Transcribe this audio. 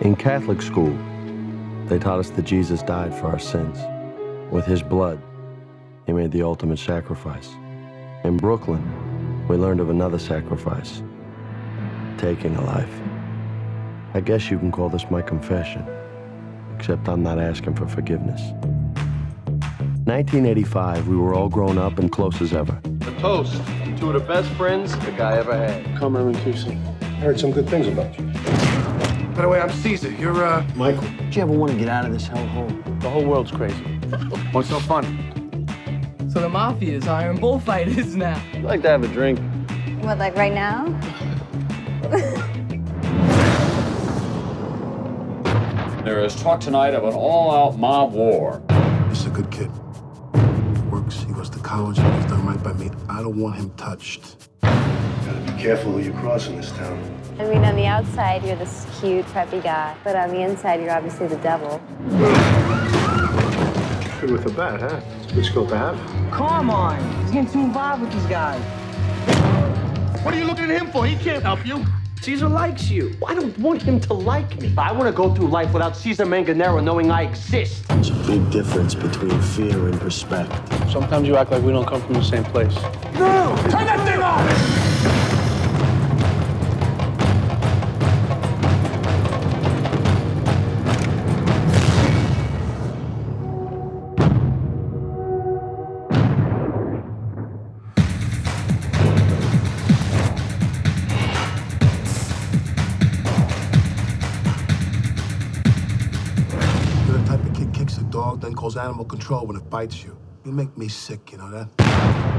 In Catholic school, they taught us that Jesus died for our sins. With his blood, he made the ultimate sacrifice. In Brooklyn, we learned of another sacrifice taking a life. I guess you can call this my confession, except I'm not asking for forgiveness. 1985, we were all grown up and close as ever. The toast to two of the best friends the guy ever had. Come, Herman Houston. I heard some good things about you. By the way, I'm Caesar. You're, uh... Michael. Did you ever want to get out of this hellhole? The whole world's crazy. What's so funny? So the mafia is hiring bullfighters now. I'd like to have a drink. What, like right now? There is talk tonight of an all-out mob war. He's a good kid. He Works, he goes to college, he's done right by me. I don't want him touched. Gotta be careful who you cross in this town. I mean, on the outside, you're this cute, preppy guy, but on the inside, you're obviously the devil. Good with a bat, huh? It's a good skill to have. Come on. He's getting too involved with these guys. What are you looking at him for? He can't help you. Caesar likes you. I don't want him to like me. I want to go through life without Caesar Manganaro knowing I exist. There's a big difference between fear and respect. Sometimes you act like we don't come from the same place. No! Turn that thing off! The dog, then calls animal control when it bites you. You make me sick, you know that?